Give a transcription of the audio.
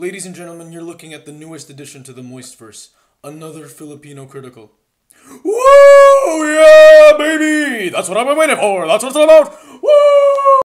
Ladies and gentlemen, you're looking at the newest addition to the Moistverse, another Filipino critical. Woo! Yeah, baby! That's what I've been waiting for! That's what it's all about! Woo!